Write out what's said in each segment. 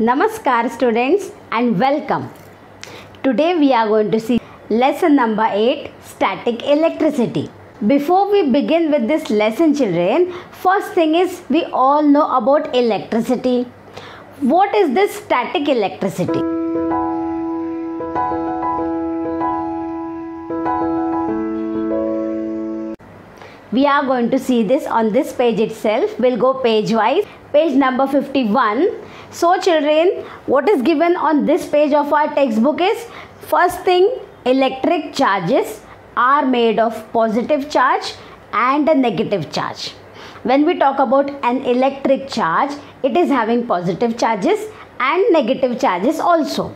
Namaskar students and welcome. Today we are going to see lesson number 8 static electricity. Before we begin with this lesson children, first thing is we all know about electricity. What is this static electricity? we are going to see this on this page itself we'll go page wise page number 51 so children what is given on this page of our textbook is first thing electric charges are made of positive charge and a negative charge. When we talk about an electric charge it is having positive charges and negative charges also.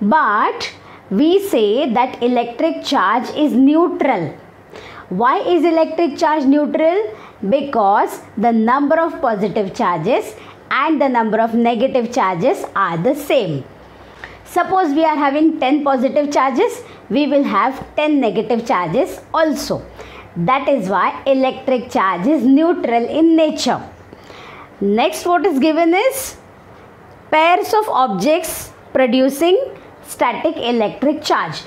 But we say that electric charge is neutral. Why is electric charge neutral? Because the number of positive charges and the number of negative charges are the same. Suppose we are having 10 positive charges, we will have 10 negative charges also. That is why electric charge is neutral in nature. Next what is given is pairs of objects producing static electric charge.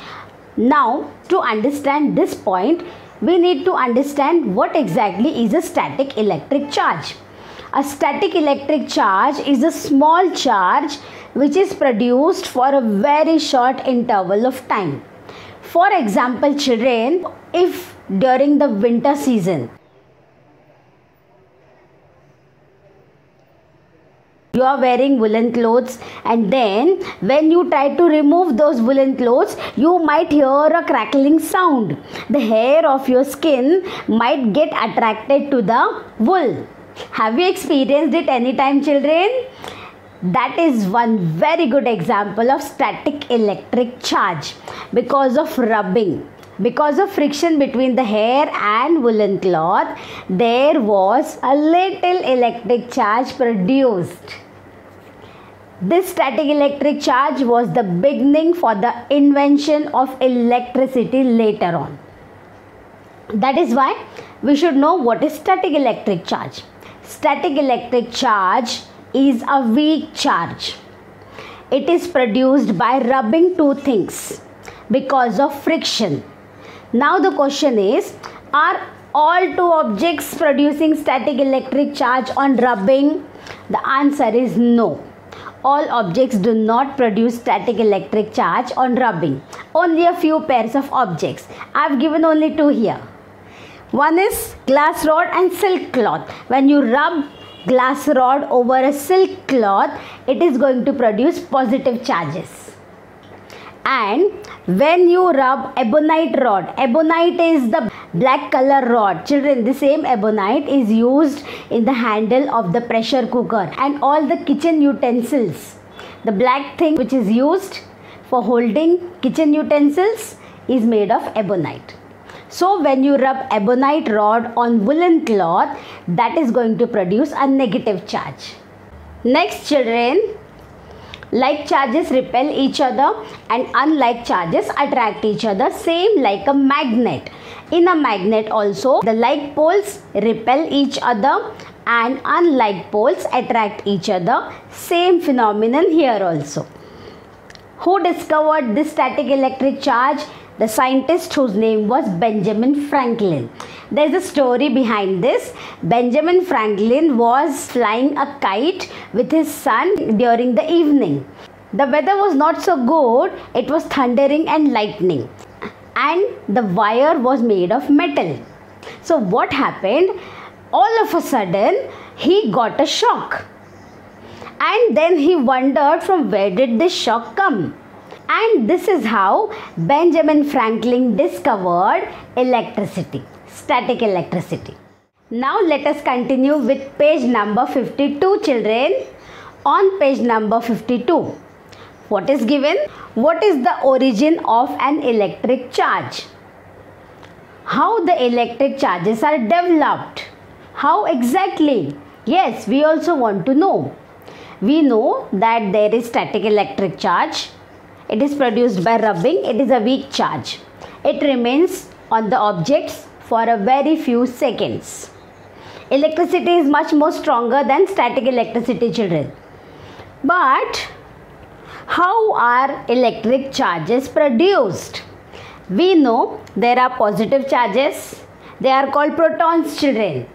Now to understand this point, we need to understand what exactly is a static electric charge. A static electric charge is a small charge which is produced for a very short interval of time. For example, children, if during the winter season you are wearing woolen clothes and then when you try to remove those woolen clothes you might hear a crackling sound the hair of your skin might get attracted to the wool have you experienced it anytime children that is one very good example of static electric charge because of rubbing because of friction between the hair and woolen cloth there was a little electric charge produced this static electric charge was the beginning for the invention of electricity later on. That is why we should know what is static electric charge. Static electric charge is a weak charge. It is produced by rubbing two things because of friction. Now the question is are all two objects producing static electric charge on rubbing? The answer is no all objects do not produce static electric charge on rubbing. Only a few pairs of objects. I have given only two here. One is glass rod and silk cloth. When you rub glass rod over a silk cloth, it is going to produce positive charges. And when you rub ebonite rod ebonite is the black color rod. Children the same ebonite is used in the handle of the pressure cooker and all the kitchen utensils. The black thing which is used for holding kitchen utensils is made of ebonite so when you rub ebonite rod on woolen cloth that is going to produce a negative charge next children like charges repel each other and unlike charges attract each other same like a magnet. In a magnet also the like poles repel each other and unlike poles attract each other. Same phenomenon here also. Who discovered this static electric charge? The scientist whose name was Benjamin Franklin. There's a story behind this. Benjamin Franklin was flying a kite with his son during the evening. The weather was not so good, it was thundering and lightning, and the wire was made of metal. So, what happened? All of a sudden, he got a shock, and then he wondered from where did this shock come and this is how Benjamin Franklin discovered electricity, static electricity. Now let us continue with page number 52 children. On page number 52, what is given? What is the origin of an electric charge? How the electric charges are developed? How exactly? Yes, we also want to know. We know that there is static electric charge it is produced by rubbing. It is a weak charge. It remains on the objects for a very few seconds. Electricity is much more stronger than static electricity children. But how are electric charges produced? We know there are positive charges, they are called protons, children,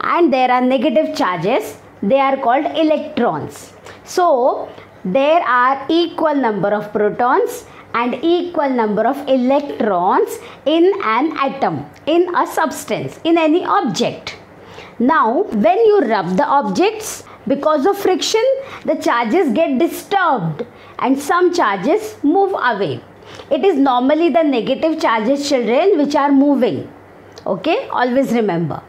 and there are negative charges, they are called electrons. So, there are equal number of protons and equal number of electrons in an atom, in a substance, in any object. Now, when you rub the objects, because of friction, the charges get disturbed and some charges move away. It is normally the negative charges, children, which are moving. Okay, always remember.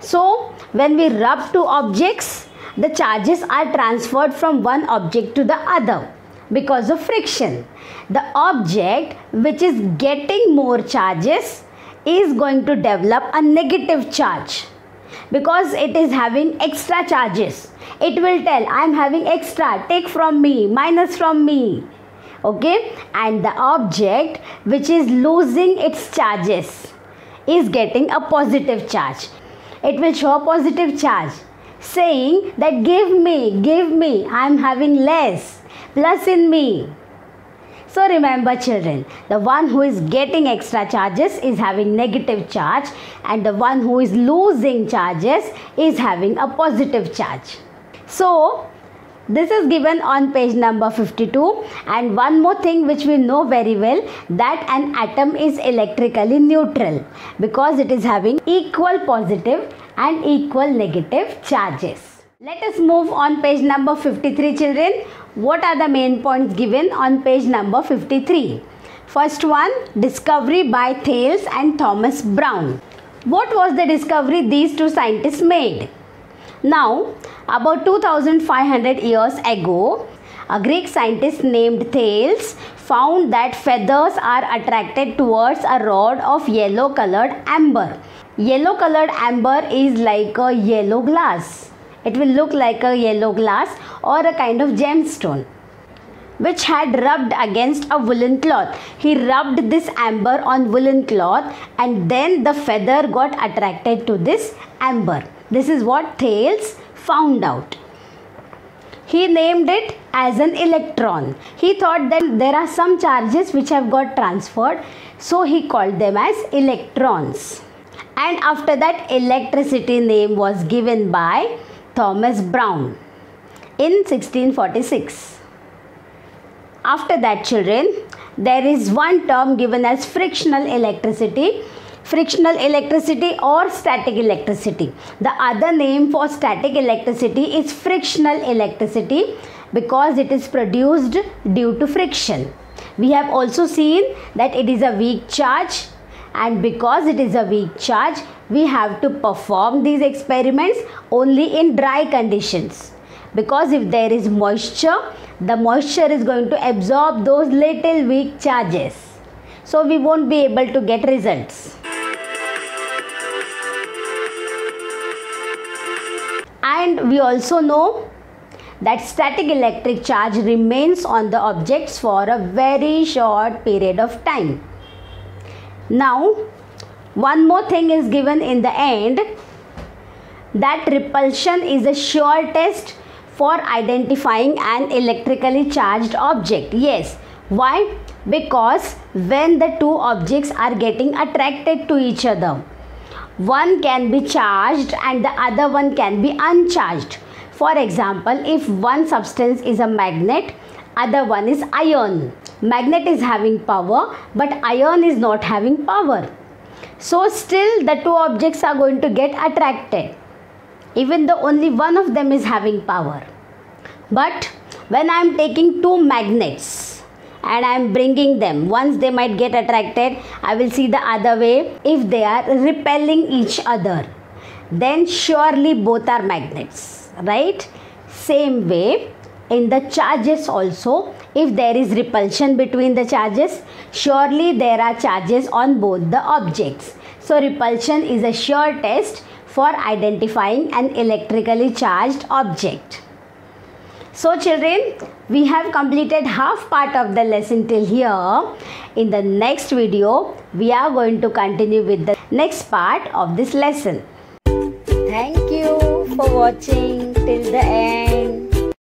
So, when we rub two objects, the charges are transferred from one object to the other because of friction. The object which is getting more charges is going to develop a negative charge because it is having extra charges. It will tell I am having extra, take from me, minus from me. Okay, and the object which is losing its charges is getting a positive charge. It will show a positive charge saying that give me, give me, I am having less, plus in me. So remember children, the one who is getting extra charges is having negative charge and the one who is losing charges is having a positive charge. So this is given on page number 52 and one more thing which we know very well that an atom is electrically neutral because it is having equal positive and equal negative charges. Let us move on page number 53 children. What are the main points given on page number 53? First one discovery by Thales and Thomas Browne. What was the discovery these two scientists made? Now, about 2500 years ago, a Greek scientist named Thales found that feathers are attracted towards a rod of yellow colored amber. Yellow colored amber is like a yellow glass. It will look like a yellow glass or a kind of gemstone which had rubbed against a woolen cloth. He rubbed this amber on woolen cloth and then the feather got attracted to this amber. This is what Thales found out. He named it as an electron. He thought that there are some charges which have got transferred, so he called them as electrons. And after that, electricity name was given by Thomas Browne in 1646. After that, children, there is one term given as frictional electricity frictional electricity or static electricity. The other name for static electricity is frictional electricity because it is produced due to friction. We have also seen that it is a weak charge and because it is a weak charge we have to perform these experiments only in dry conditions because if there is moisture the moisture is going to absorb those little weak charges so we won't be able to get results and we also know that static electric charge remains on the objects for a very short period of time. Now, one more thing is given in the end that repulsion is a sure test for identifying an electrically charged object. Yes, why? Because when the two objects are getting attracted to each other, one can be charged and the other one can be uncharged. For example, if one substance is a magnet, other one is ion. Magnet is having power, but ion is not having power. So still the two objects are going to get attracted, even though only one of them is having power. But when I am taking two magnets, and I am bringing them. Once they might get attracted, I will see the other way. If they are repelling each other, then surely both are magnets, right? Same way, in the charges also, if there is repulsion between the charges, surely there are charges on both the objects. So, repulsion is a sure test for identifying an electrically charged object. So children, we have completed half part of the lesson till here. In the next video, we are going to continue with the next part of this lesson. Thank you for watching till the end.